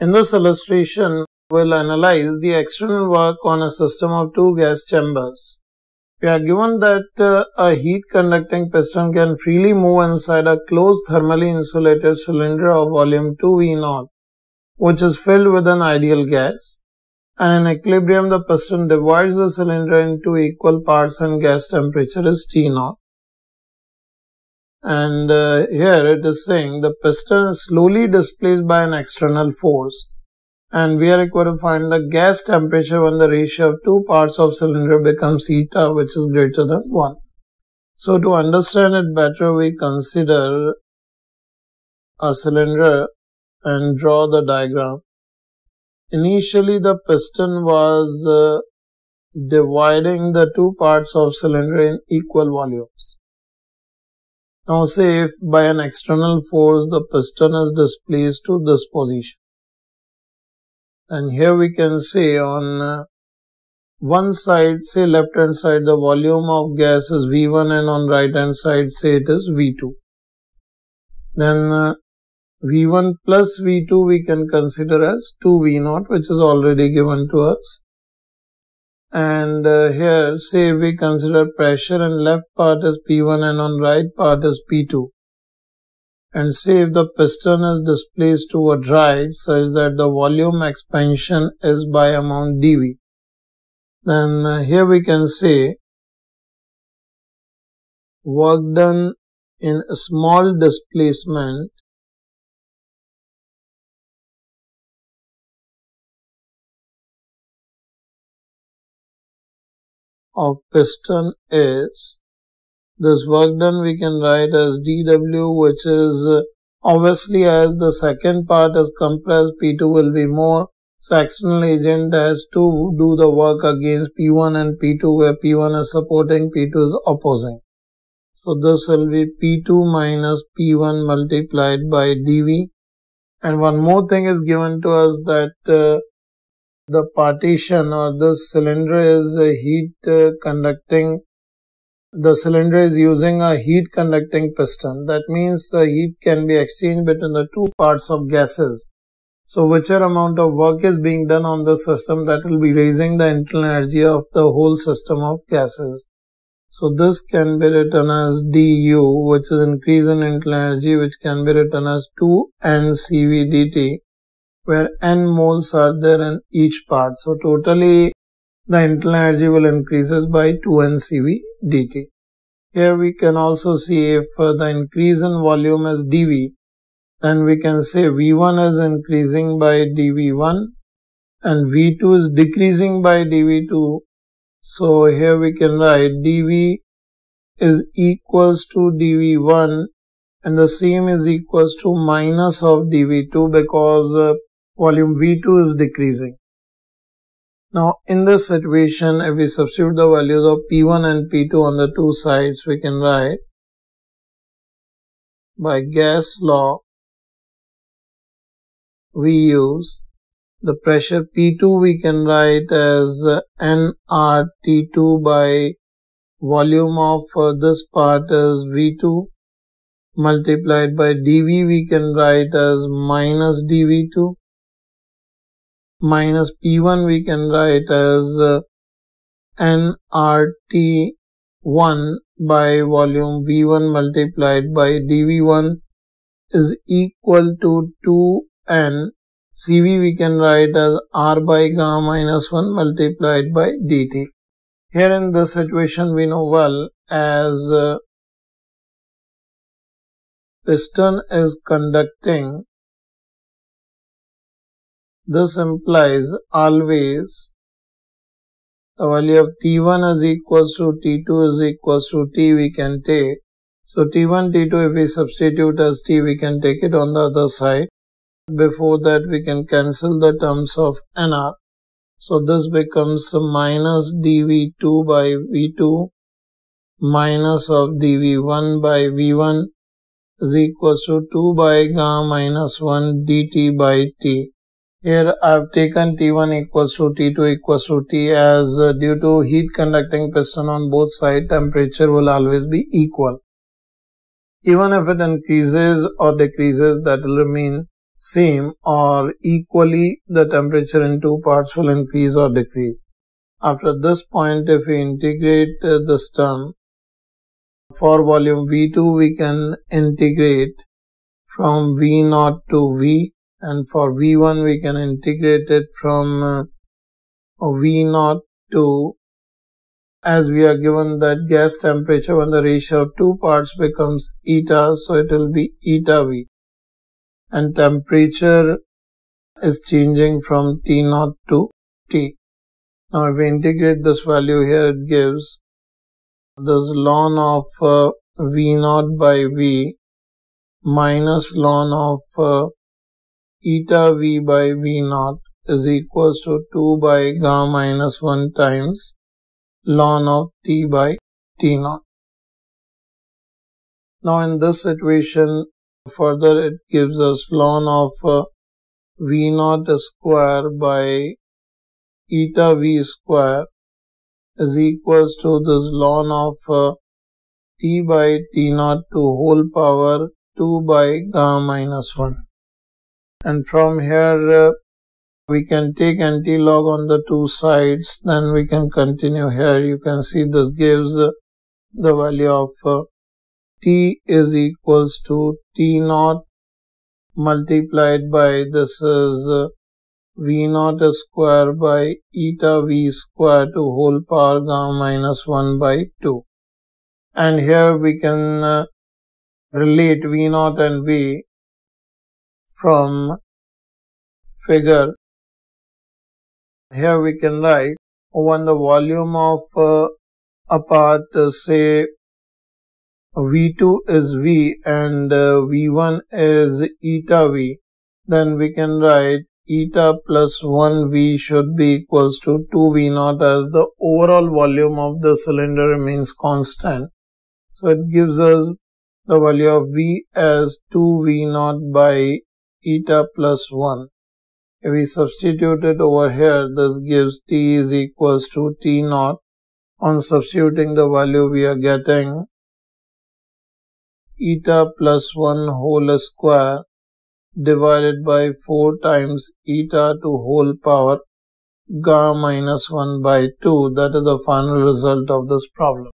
In this illustration, we'll analyze the external work on a system of two gas chambers. We are given that uh, a heat conducting piston can freely move inside a closed thermally insulated cylinder of volume 2V0, which is filled with an ideal gas. And in equilibrium, the piston divides the cylinder into equal parts and gas temperature is T0 and uh, here it is saying the piston is slowly displaced by an external force and we are required to find the gas temperature when the ratio of two parts of cylinder becomes eta which is greater than 1. So to understand it better we consider a cylinder and draw the diagram. Initially the piston was uh, dividing the two parts of cylinder in equal volumes now say if by an external force the piston is displaced to this position. And here we can say on uh, one side, say left hand side, the volume of gas is V1 and on right hand side, say it is V2. Then uh, V1 plus V2 we can consider as 2V0 which is already given to us and uh, here say we consider pressure and left part is P1 and on right part is P2 and say if the piston is displaced toward right such that the volume expansion is by amount dV then uh, here we can say work done in a small displacement of piston is this work done we can write as dw which is uh, obviously as the second part is compressed p2 will be more so external agent has to do the work against p1 and p2 where p1 is supporting p2 is opposing. So this will be p2 minus p1 multiplied by dv and one more thing is given to us that uh, the partition or the cylinder is a heat uh, conducting the cylinder is using a heat conducting piston. That means the heat can be exchanged between the two parts of gases. So whichever amount of work is being done on the system that will be raising the internal energy of the whole system of gases. So this can be written as du which is increase in internal energy which can be written as 2 n cv dt where n moles are there in each part. So totally the internal energy will increases by 2n CV dt. Here we can also see if uh, the increase in volume is dV, then we can say V1 is increasing by dV1 and V2 is decreasing by dV2. So here we can write dV is equals to dV1 and the same is equals to minus of dV2 because uh, volume V2 is decreasing. Now in this situation if we substitute the values of P1 and P2 on the two sides we can write by gas law we use the pressure P2 we can write as nRT2 by volume of uh, this part is V2 multiplied by dV we can write as minus dV2 minus P1 we can write as uh, nRT1 by volume V1 multiplied by dV1 is equal to 2n CV we can write as R by gamma minus 1 multiplied by dt. Here in this situation we know well as uh, piston is conducting this implies always the value of T1 is equals to T2 is equals to T we can take. So T1, T2 if we substitute as T we can take it on the other side. Before that we can cancel the terms of NR. So this becomes minus dV2 by V2 minus of dV1 by V1 is equals to 2 by gamma minus 1 dt by T. Here I have taken T1 equals to T2 equals to T as uh, due to heat conducting piston on both sides temperature will always be equal. Even if it increases or decreases that will remain same or equally the temperature in two parts will increase or decrease. After this point if we integrate uh, this term for volume V2 we can integrate from V0 to V and for V1 we can integrate it from uh, V0 to as we are given that gas temperature when the ratio of two parts becomes eta so it will be eta V and temperature is changing from T0 to T. Now if we integrate this value here it gives this ln of uh, V0 by V minus ln of uh, eta V by V naught is equals to 2 by gamma minus 1 times ln of T by T naught. Now in this situation Further, it gives us ln of uh, v naught square by eta v square is equals to this ln of uh, t by t naught to whole power 2 by gamma minus 1. And from here, uh, we can take anti-log on the two sides, then we can continue here. You can see this gives uh, the value of uh, t is equals to t naught multiplied by this is v naught square by eta v square to whole power gamma minus 1 by 2 and here we can relate v naught and v from figure here we can write when the volume of uh, a part uh, say V2 is V and uh, V1 is eta V, then we can write eta plus 1 V should be equals to 2 V naught as the overall volume of the cylinder remains constant. So it gives us the value of V as 2 V naught by eta plus 1. If we substitute it over here, this gives T is equals to T naught. On substituting the value, we are getting eta plus 1 whole square divided by 4 times eta to whole power gamma minus 1 by 2. That is the final result of this problem.